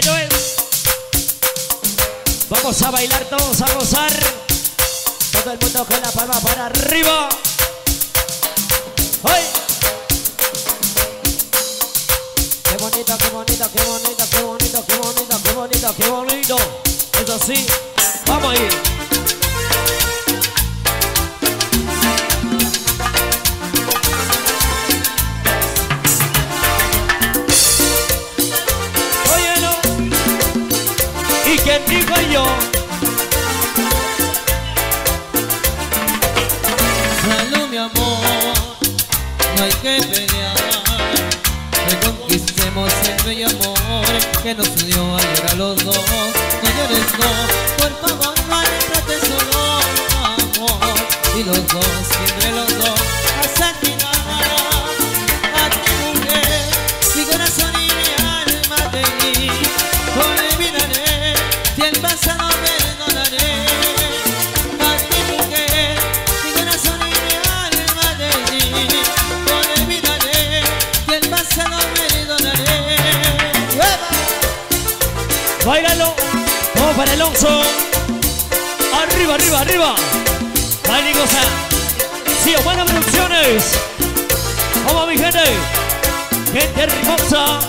Eso es. Vamos a bailar todos, a gozar. Todo el mundo con la palma para arriba. ¡Ay! Qué bonito, qué bonito, qué bonito, qué bonito, qué bonito, qué bonito, qué bonito. Eso sí, vamos a ir. Que nos unió ayer a los dos. No llores no, por favor no le solo amor Y los dos, Báilalo. Vamos para Alonso. Arriba, arriba, arriba. Baila y goza. Sí, buenas producciones. Vamos, mi gente. Gente hermosa.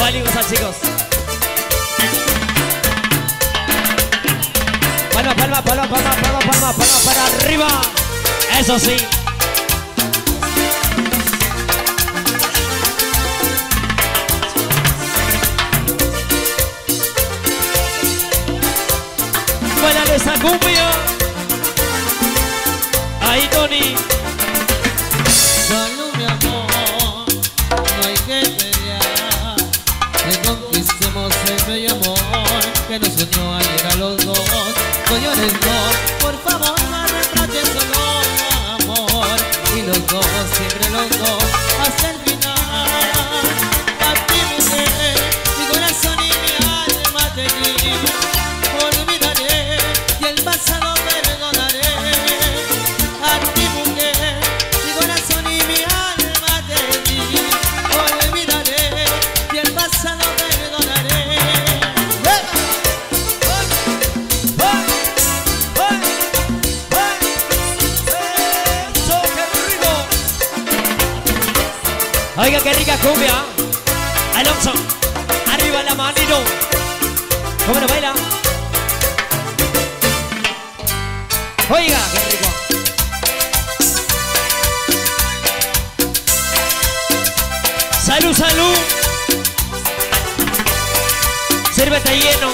Baila goza, chicos. Palma, palma, palma, palma, palma, palma, palma, para arriba. Eso sí. Baila esa Oiga, qué rica cumbia. Alonso, arriba la manito. ¿Cómo no baila? Oiga, qué rico. Salud, salud. Sírvete lleno.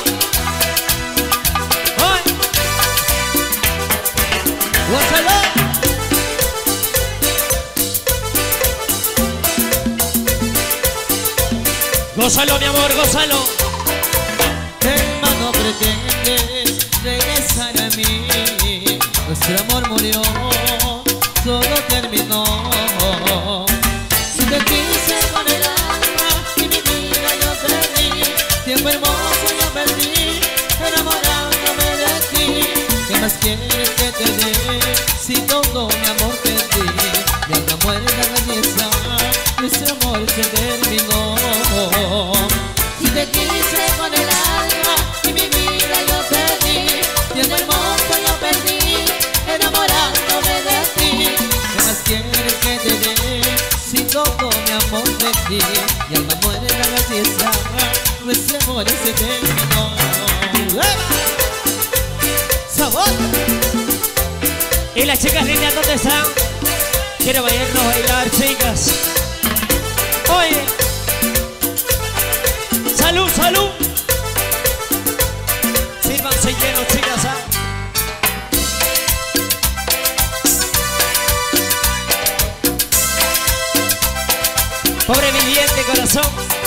¡Ay! ¡Gózalo! Gózalo, mi amor, gózalo. Hermano, pretendes regresar a mí Nuestro amor murió, solo terminó Si te quise con el alma y mi vida yo perdí Tiempo hermoso yo perdí, enamorándome de ti ¿Qué más quieres que te dé si todo mi amor di? Mi alma muere la belleza, nuestro amor se terminó ti Mi alma muere la belleza, nuestro amor se terminó ¡Sabor! ¿Y las chicas lindas dónde están? Quiero bailarnos bailar, chicas. Oye. Pobre viviente corazón.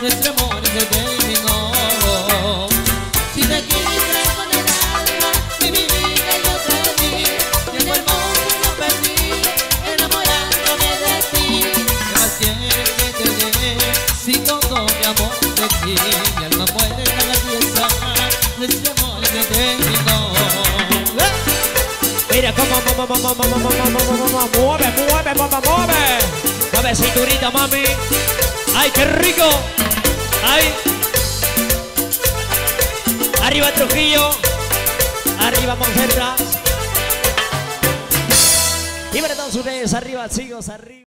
Se terminó. Si te quise con el alma mi vida yo y el amor no perdí, enamorándome de ti. ¿Qué más quieres si todo mi amor de ti? Alma en la pieza este amor terminó. Mira cómo, mueve, mueve, mueve, mueve. Mueve cinturita, mami. Ay, qué rico. Arriba Trujillo. Arriba Monserrat. Y para todos ustedes, arriba chicos, arriba.